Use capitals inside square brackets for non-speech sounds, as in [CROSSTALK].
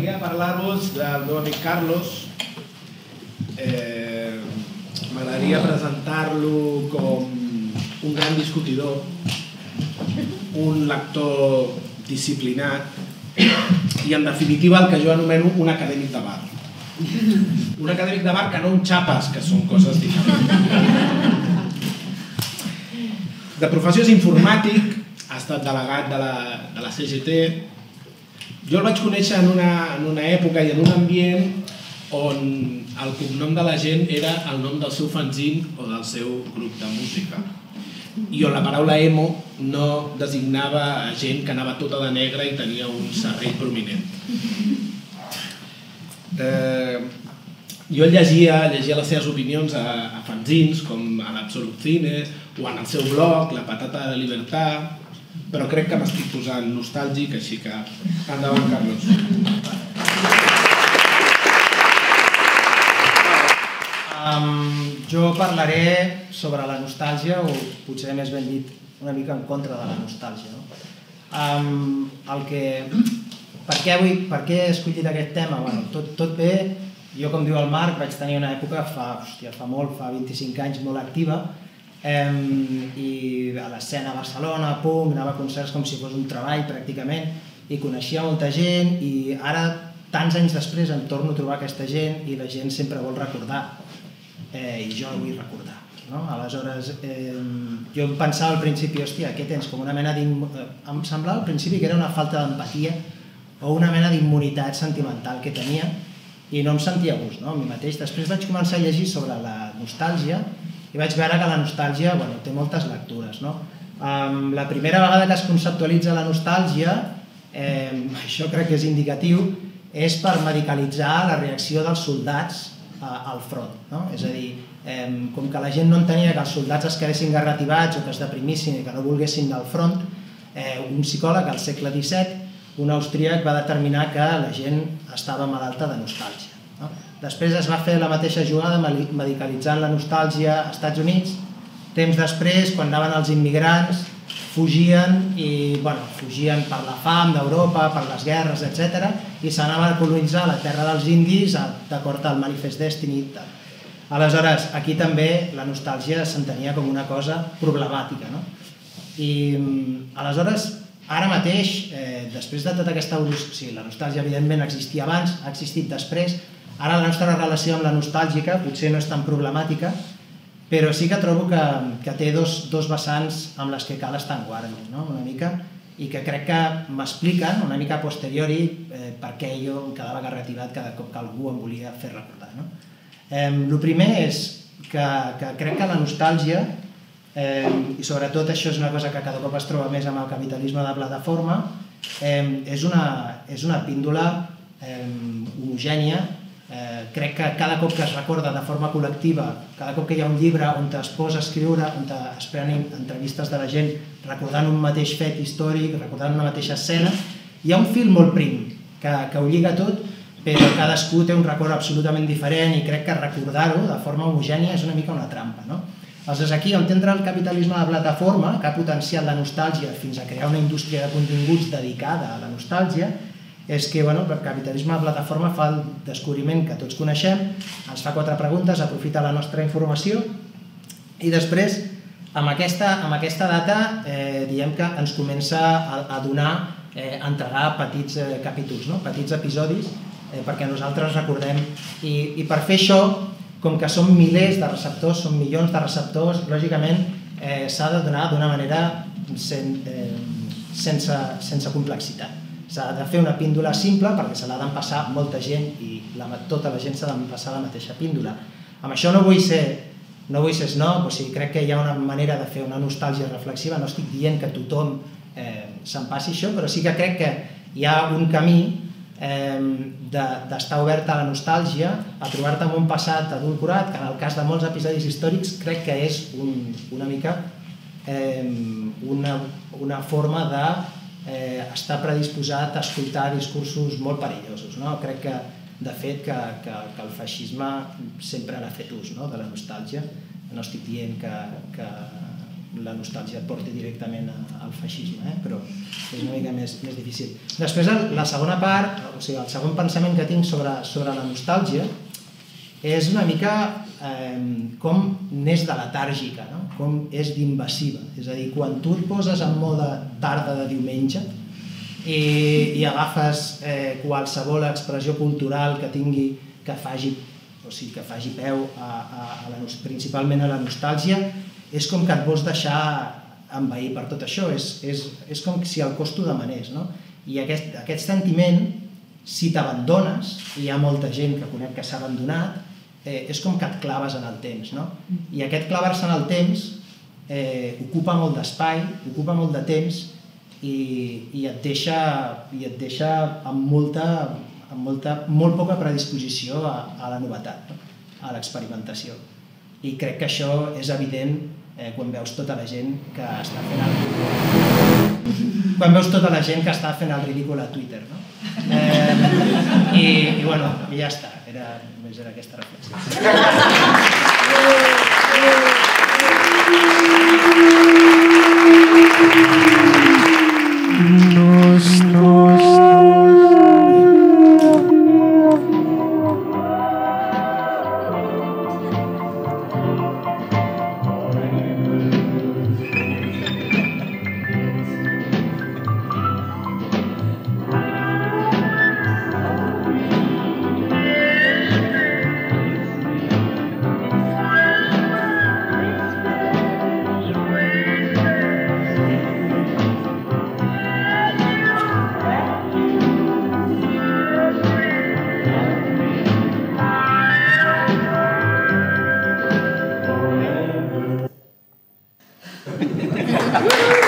M'agradaria parlar-vos del meu amic Carlos. Eh, M'agradaria presentar-lo com un gran discutidor, un lector disciplinat i, en definitiva, el que jo anomeno un acadèmic de bar. Un acadèmic de bar que no un xapes, que són coses diferents. De professió és informàtic, ha estat delegat de la, de la CGT. Jo el vaig conèixer en una, en una època i en un ambient on el cognom de la gent era el nom del seu fanzín o del seu grup de música i on la paraula emo no designava gent que anava tota de negre i tenia un serrell prominent. Eh, jo llegia, llegia les seves opinions a, a fanzins com a l'Absolut Cine o en el seu blog, La patata de libertad, però crec que m'estic posant nostàlgic, així que endavant, Carlos. Um, jo parlaré sobre la nostàlgia, o potser més ben dit, una mica en contra de la nostàlgia. No? Um, el que, per, què vull, per què he escollit aquest tema? Bueno, tot, tot bé, jo com diu el Marc vaig tenir una època fa, hòstia, fa molt, fa 25 anys, molt activa, i a l'escena a Barcelona, pum, anava a concerts com si fos un treball pràcticament, i coneixia molta gent, i ara, tants anys després, em torno a trobar aquesta gent i la gent sempre vol recordar eh, i jo vull recordar. No? Aleshores, eh, jo em pensava al principi, hòstia, què tens? Com una mena eh, Em semblava al principi que era una falta d'empatia o una mena d'immunitat sentimental que tenia i no em sentia gust no? a mi mateix. Després vaig començar a llegir sobre la nostàlgia i vaig veure que la nostàlgia bueno, té moltes lectures. No? Um, la primera vegada que es conceptualitza la nostàlgia, eh, [LAUGHS] això crec que és indicatiu, és per medicalitzar la reacció dels soldats al front. No? És a dir, eh, com que la gent no entenia que els soldats es quedessin garrativats o que es deprimissin i que no volguessin al front, eh, un psicòleg al segle XVII, un austríac, va determinar que la gent estava malalta de nostàlgia. Després es va fer la mateixa jugada medicalitzant la nostàlgia als Estats Units. Temps després, quan anaven els immigrants, fugien i bueno, fugien per la fam d'Europa, per les guerres, etc. i s'anaven a colonitzar la terra dels indis d'acord al Manifest Destiny. Aleshores, aquí també la nostàlgia s'entenia com una cosa problemàtica. No? I aleshores, ara mateix, eh, després de tota aquesta evolució, sí, la nostàlgia evidentment existia abans, ha existit després, ara la nostra relació amb la nostàlgica potser no és tan problemàtica, però sí que trobo que, que té dos, dos vessants amb les que cal estar en guàrdia, no? una mica, i que crec que m'expliquen una mica a posteriori eh, per què jo em quedava garrativat cada cop que algú em volia fer recordar. No? Eh, el primer és que, que crec que la nostàlgia, eh, i sobretot això és una cosa que cada cop es troba més amb el capitalisme de plataforma, eh, és, una, és una píndola eh, homogènia Eh, crec que cada cop que es recorda de forma col·lectiva, cada cop que hi ha un llibre on es posa a escriure, on es prenen entrevistes de la gent recordant un mateix fet històric, recordant una mateixa escena, hi ha un fil molt prim que, que ho lliga tot, però cadascú té un record absolutament diferent i crec que recordar-ho de forma homogènia és una mica una trampa. No? Aleshores, aquí on entra el capitalisme de plataforma, que ha potenciat la nostàlgia fins a crear una indústria de continguts dedicada a la nostàlgia, és que bueno, el capitalisme de plataforma fa el descobriment que tots coneixem, ens fa quatre preguntes, aprofita la nostra informació i després amb aquesta, amb aquesta data eh, diem que ens comença a, a donar, eh, a entregar petits eh, capítols, no? petits episodis eh, perquè nosaltres recordem i, i per fer això, com que són milers de receptors, són milions de receptors, lògicament eh, s'ha de donar d'una manera sen, eh, sense, sense complexitat s'ha de fer una píndola simple perquè se l'ha d'empassar molta gent i la, tota la gent s'ha d'empassar la mateixa píndola. Amb això no vull ser no vull ser snob, o sigui, crec que hi ha una manera de fer una nostàlgia reflexiva, no estic dient que tothom eh, s'empassi això, però sí que crec que hi ha un camí eh, d'estar de, obert a la nostàlgia, a trobar-te amb un passat adulcorat, que en el cas de molts episodis històrics crec que és un, una mica eh, una, una forma de eh, està predisposat a escoltar discursos molt perillosos. No? Crec que, de fet, que, que, que el feixisme sempre n'ha fet ús no? de la nostàlgia. No estic dient que, que, la nostàlgia et porti directament al feixisme, eh? però és una mica més, més difícil. Després, la segona part, o sigui, el segon pensament que tinc sobre, sobre la nostàlgia és una mica eh, com n'és de letàrgica, no? com és d'invasiva. És a dir, quan tu et poses en moda tarda de diumenge i, i agafes eh, qualsevol expressió cultural que tingui, que faci, o sigui, que faci peu a, a, a la, principalment a la nostàlgia, és com que et vols deixar envair per tot això, és, és, és com si el cos t'ho demanés, no? I aquest, aquest sentiment, si t'abandones, i hi ha molta gent que conec que s'ha abandonat, eh, és com que et claves en el temps, no? I aquest clavar-se en el temps eh, ocupa molt d'espai, ocupa molt de temps i, i, et deixa, i et deixa amb molta, amb molta, molt poca predisposició a, a la novetat, no? a l'experimentació. I crec que això és evident eh, quan veus tota la gent que està fent el ridícul. Quan veus tota la gent que està fent el ridícul a Twitter, no? Eh, i, I bueno, ja està, era, només era aquesta reflexió. Woo! [LAUGHS]